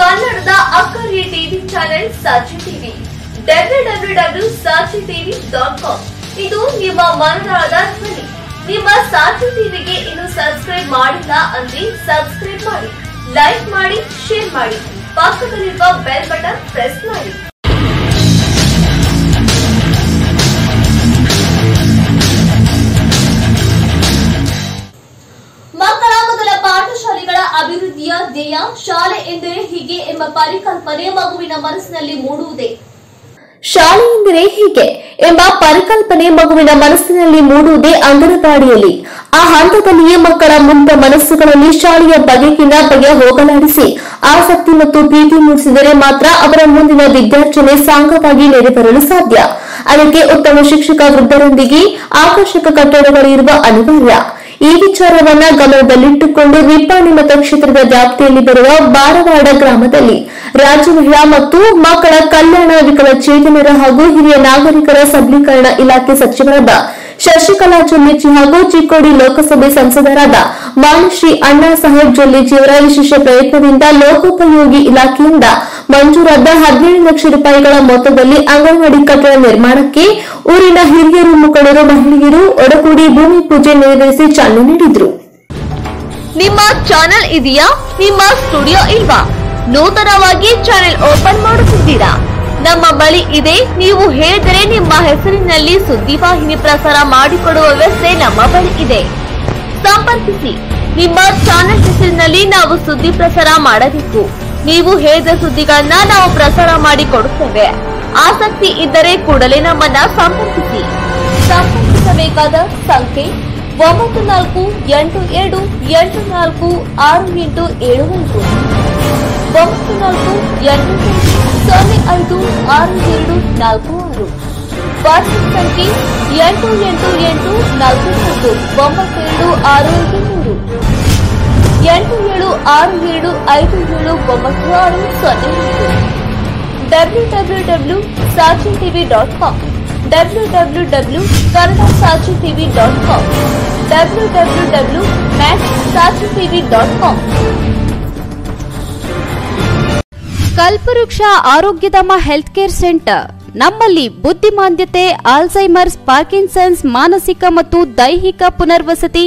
ಕನ್ನಡದ ಅಕ್ಕರಿಯ TV channel Sakshi TV. W W W Sakshi TV dot com. ಇದು ನಿಮ್ಮ ಮನದಾಳದ ಧ್ವನಿ. ನಿಮ್ಮ ಸಾಕ್ಷಿ ಟಿವಿಗೆ ಇನ್ನು ಸಬ್ಸ್ಕ್ರೈಬ್ ಮಾಡಿಲ್ಲ ಅಂದ್ರೆ ಸಬ್ಸ್ಕ್ರೈಬ್ ಮಾಡಿ, ಲೈಕ್ ಮಾಡಿ, ಶೇರ್ ಮಾಡಿ. ಪಕ್ಕದಲ್ಲಿರುವ ಬೆಲ್ ಬಟನ್ ಪ್ರೆಸ್ ಮಾಡಿ. ಧ್ಯೇಯ ಶಾಲೆ ಎಂದರೆ ಹೀಗೆ ಎಂಬ ಪರಿಕಲ್ಪನೆ ಮಗುವಿನ ಮನಸ್ಸಿನಲ್ಲಿ ಮೂಡುವುದೇ? ಶಾಲೆ ಎಂದರೆ ಹೀಗೆ ಎಂಬ ಪರಿಕಲ್ಪನೆ ಮಗುವಿನ ಮನಸ್ಸಿನಲ್ಲಿ ಮೂಡುವುದೇ ಅಂಗನವಾಡಿಯಲ್ಲಿ ಆ ಹಂತದಲ್ಲಿಯೇ ಮಕ್ಕಳ ಮುಗ್ಧ ಮನಸ್ಸುಗಳಲ್ಲಿ ಶಾಲೆಯ ಬಗೆಗಿನ ಬಗೆ ಹೋಗಲಾಡಿಸಿ ಆಸಕ್ತಿ ಮತ್ತು ಪ್ರೀತಿ ಮೂಡಿಸಿದರೆ ಮಾತ್ರ ಅವರ ಮುಂದಿನ ವಿದ್ಯಾರ್ಜನೆ ಸಾಂಗವಾಗಿ ನೆರವೇರಲು ಸಾಧ್ಯ. ಅದಕ್ಕೆ ಉತ್ತಮ ಶಿಕ್ಷಕ ವೃದ್ಧರೊಂದಿಗೆ ಆಕರ್ಷಕ ಕಟ್ಟಡಗಳಿರುವ ಅನಿವಾರ್ಯ. ಈ ವಿಚಾರವನ್ನ ಗಮನದಲ್ಲಿಟ್ಟುಕೊಂಡು ನಿಪ್ಪಾಣಿ ಮತಕ್ಷೇತ್ರದ ವ್ಯಾಪ್ತಿಯಲ್ಲಿ ಬರುವ ಬಾರವಾಡ ಗ್ರಾಮದಲ್ಲಿ ರಾಜ್ಯ ಮಹಿಳಾ ಮತ್ತು ಮಕ್ಕಳ ಕಲ್ಯಾಣ ವಿಕಲಚೇತನರ ಹಾಗೂ ಹಿರಿಯ ನಾಗರಿಕರ ಸಬಲೀಕರಣ ಇಲಾಖೆ ಸಚಿವರಾದ ಶಶಿಕಲಾ ಜೊಲ್ಲೆಜಿ ಹಾಗೂ ಚಿಕ್ಕೋಡಿ ಲೋಕಸಭೆ ಸಂಸದರಾದ ಮಾನಶ್ರೀ ಅಣ್ಣಾ ಸಾಹೇಬ್ ಜೊಲ್ಲೆಜಿಯವರ ವಿಶೇಷ ಪ್ರಯತ್ನದಿಂದ ಲೋಕೋಪಯೋಗಿ ಇಲಾಖೆಯಿಂದ ಮಂಜೂರಾದ ಹದಿನೇಳು ಲಕ್ಷ ರೂಪಾಯಿಗಳ ಮೊತ್ತದಲ್ಲಿ ಅಂಗನವಾಡಿ ಕಟ್ಟಡ ನಿರ್ಮಾಣಕ್ಕೆ ಊರಿನ ಹಿರಿಯರು ಮುಖಂಡರು ಮಹಿಳೆಯರು ಪೂಜೆ ನೆರವೇರಿಸಿ ಚಾಲನೆ ನೀಡಿದರು. ನಿಮ್ಮ ಚಾನೆಲ್ ಇದೆಯಾ? ನಿಮ್ಮ ಸ್ಟುಡಿಯೋ ಇಲ್ವಾ? ನೂತನವಾಗಿ ಚಾನೆಲ್ ಓಪನ್ ಮಾಡುತ್ತಿದ್ದೀರಾ? ನಮ್ಮ ಬಳಿ ಇದೆ. ನೀವು ಹೇಳಿದರೆ ನಿಮ್ಮ ಹೆಸರಿನಲ್ಲಿ ಸುದ್ದಿವಾಹಿನಿ ಪ್ರಸಾರ ಮಾಡಿಕೊಡುವ ವ್ಯವಸ್ಥೆ ನಮ್ಮ ಬಳಿ ಇದೆ. ಸಂಪರ್ಕಿಸಿ. ನಿಮ್ಮ ಚಾನೆಲ್ ಹೆಸರಿನಲ್ಲಿ ನಾವು ಸುದ್ದಿ ಪ್ರಸಾರ ಮಾಡಬೇಕು. ನೀವು ಹೇಳಿದ ಸುದ್ದಿಗಳನ್ನ ನಾವು ಪ್ರಸಾರ ಮಾಡಿಕೊಡುತ್ತೇವೆ ಆಸಕ್ತಿ ಇದ್ದರೆ ಕೂಡಲೇ ನಮ್ಮನ್ನ ಸಂಪರ್ಕಿಸಿ. ಸಂಪರ್ಕಿಸಬೇಕಾದ ಸಂಖ್ಯೆ ಒಂಬತ್ತು ನಾಲ್ಕು ಎಂಟು ಎರಡು ಎಂಟು ನಾಲ್ಕು ಆರು ಎಂಟು ಏಳು ಐದು ಒಂಬತ್ತು ನಾಲ್ಕು ಎಂಟು ಎಂಟು ಸೊನ್ನೆ ಐದು ಆರು ಎರಡು ನಾಲ್ಕು ಆರು ವಾಟ್ಸ್ಆಪ್ ಸಂಖ್ಯೆ ಎಂಟು ಎಂಟು ಎಂಟು ನಾಲ್ಕು ನಾಲ್ಕು ಒಂಬತ್ತು ಎರಡು ಆರು ಐದು ಮೂರು ಎಂಟು ಏಳು ಆರು ಎರಡು ಐದು ಏಳು ಒಂಬತ್ತು ಆರು ಸೊನ್ನೆ W W W Sakshi TV dot com W W W Kannada Sakshi TV dot com W W W match Sakshi TV dot com Kalpavriksha Arogyadhama health care centre. ನಮ್ಮಲ್ಲಿ ಬುದ್ಧಿಮಾಂದ್ಯತೆ, ಆಲ್ಝೈಮರ್ಸ್, ಪಾರ್ಕಿನ್ಸನ್ಸ್, ಮಾನಸಿಕ ಮತ್ತು ದೈಹಿಕ ಪುನರ್ವಸತಿ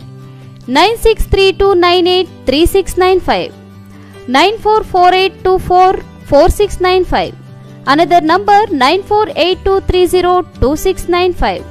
Nine six three two nine eight three six nine five nine four four eight two four four six nine five another number nine four eight two three zero two six nine five